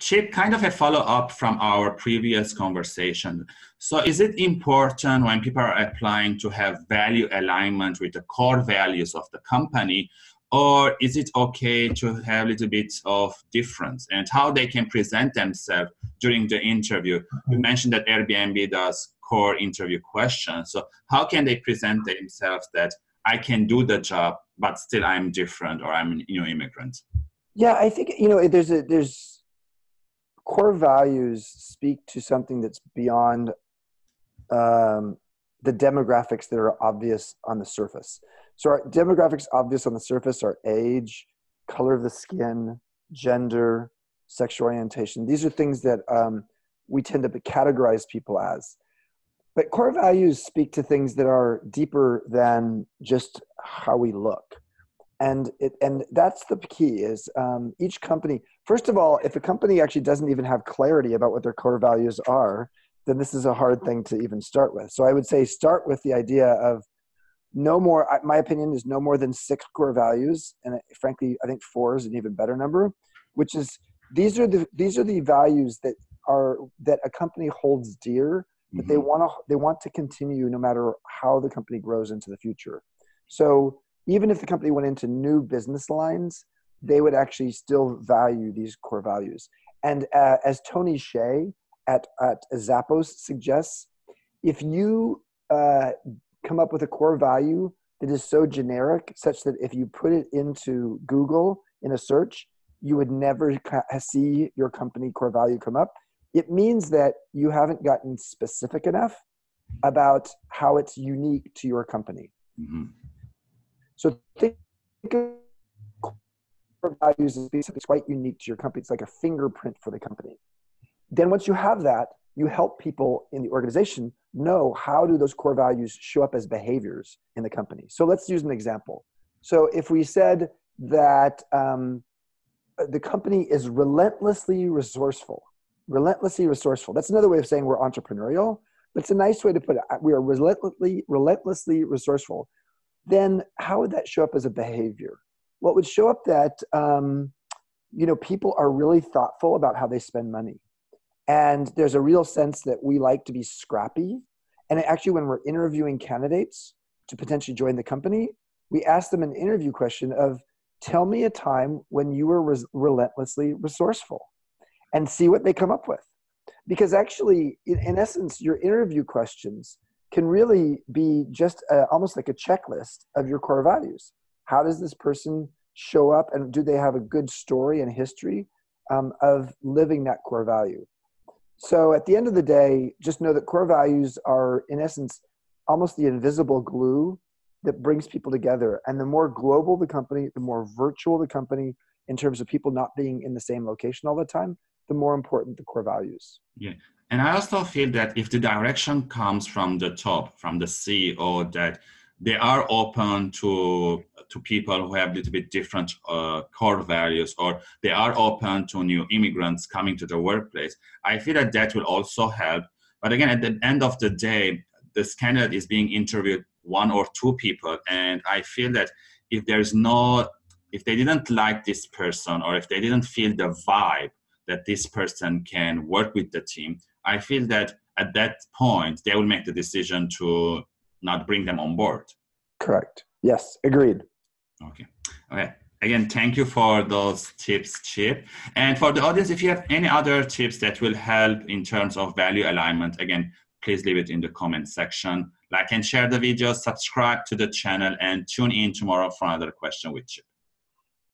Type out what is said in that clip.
Chip, kind of a follow up from our previous conversation. So, is it important when people are applying to have value alignment with the core values of the company, or is it okay to have a little bit of difference and how they can present themselves during the interview? You mm-hmm. mentioned that Airbnb does core interview questions. So, how can they present themselves that I can do the job, but still I'm different or I'm a new immigrant? Yeah, I think you know there's a there's core values speak to something that's beyond um, the demographics that are obvious on the surface. So our demographics obvious on the surface are age, color of the skin, gender, sexual orientation. These are things that um, we tend to categorize people as. But core values speak to things that are deeper than just how we look and it and that's the key is um, each company first of all if a company actually doesn't even have clarity about what their core values are then this is a hard thing to even start with. So i would say start with the idea of no more my opinion is no more than six core values and frankly i think four is an even better number which is these are the these are the values that are that a company holds dear that mm-hmm. they want to they want to continue no matter how the company grows into the future. So even if the company went into new business lines, they would actually still value these core values. And uh, as Tony Hsieh at, at Zappos suggests, if you uh, come up with a core value that is so generic, such that if you put it into Google in a search, you would never see your company core value come up. It means that you haven't gotten specific enough about how it's unique to your company. Mm-hmm. So think of values as something quite unique to your company. It's like a fingerprint for the company. Then once you have that, you help people in the organization know how do those core values show up as behaviors in the company. So let's use an example. So if we said that um, the company is relentlessly resourceful, relentlessly resourceful. That's another way of saying we're entrepreneurial, but it's a nice way to put it. We are relentlessly, relentlessly resourceful then how would that show up as a behavior? What would show up that um, you know people are really thoughtful about how they spend money, and there's a real sense that we like to be scrappy. And actually, when we're interviewing candidates to potentially join the company, we ask them an interview question of, "Tell me a time when you were res- relentlessly resourceful," and see what they come up with. Because actually, in, in essence, your interview questions can really be just a, almost like a checklist of your core values. How does this person show up, and do they have a good story and history um, of living that core value? So at the end of the day, just know that core values are, in essence, almost the invisible glue that brings people together. And the more global the company, the more virtual the company in terms of people not being in the same location all the time, the more important the core values. Yeah. And I also feel that if the direction comes from the top, from the CEO, that they are open to to people who have a little bit different uh, core values, or they are open to new immigrants coming to the workplace. I feel that that will also help. But again, at the end of the day, this candidate is being interviewed one or two people, and I feel that if there's no, if they didn't like this person, or if they didn't feel the vibe that this person can work with the team, I feel that at that point they will make the decision to not bring them on board. Correct. Yes, agreed. Okay. Okay. Again, thank you for those tips, Chip. And for the audience, if you have any other tips that will help in terms of value alignment, again, please leave it in the comment section. Like and share the video, subscribe to the channel, and tune in tomorrow for another question with Chip.